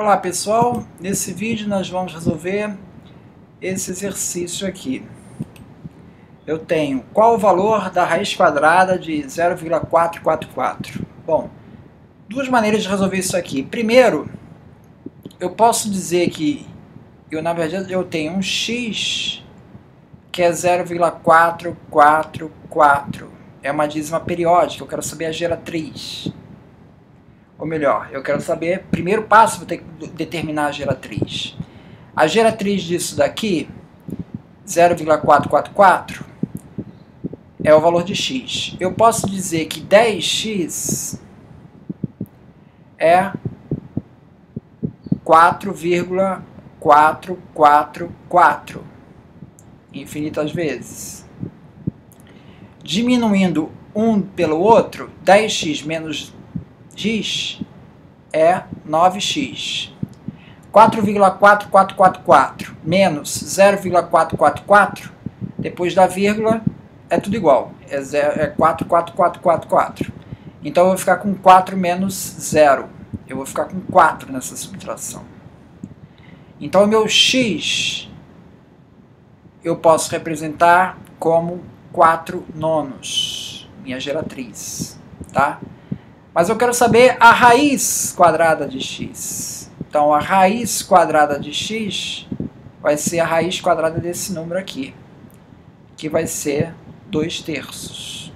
Olá pessoal, nesse vídeo nós vamos resolver esse exercício aqui. Eu tenho qual o valor da raiz quadrada de 0,444? Bom, duas maneiras de resolver isso aqui. Primeiro, eu posso dizer que eu na verdade eu tenho um x que é 0,444. É uma dízima periódica, eu quero saber a geratriz. Ou melhor, eu quero saber, primeiro passo, vou ter que determinar a geratriz. A geratriz disso daqui, 0,444, é o valor de x. Eu posso dizer que 10x é 4,444 infinitas vezes. Diminuindo um pelo outro, 10x menos x é 9x. 4,4444 menos 0,444, depois da vírgula, é tudo igual. É, é 44444. Então eu vou ficar com 4 menos 0. Eu vou ficar com 4 nessa subtração. Então o meu x eu posso representar como 4 nonos, minha geratriz, tá? Mas eu quero saber a raiz quadrada de x. Então, a raiz quadrada de x vai ser a raiz quadrada desse número aqui, que vai ser 2 terços.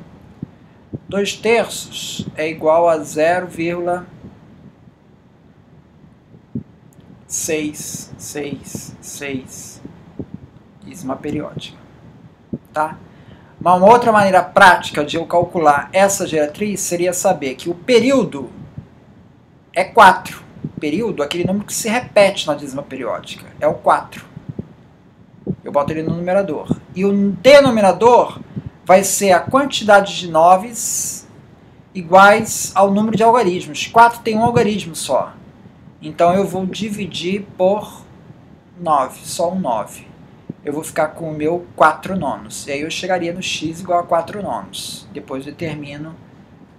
2 terços é igual a 0,666, dízima periódica, tá? Uma outra maneira prática de eu calcular essa geratriz seria saber que o período é 4. Período, aquele número que se repete na dízima periódica, é o 4. Eu boto ele no numerador. E o denominador vai ser a quantidade de noves iguais ao número de algarismos. 4 tem um algarismo só. Então eu vou dividir por 9, só um 9 eu vou ficar com o meu 4 nonos. E aí eu chegaria no x igual a 4 nonos. Depois determino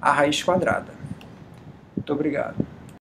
a raiz quadrada. Muito obrigado.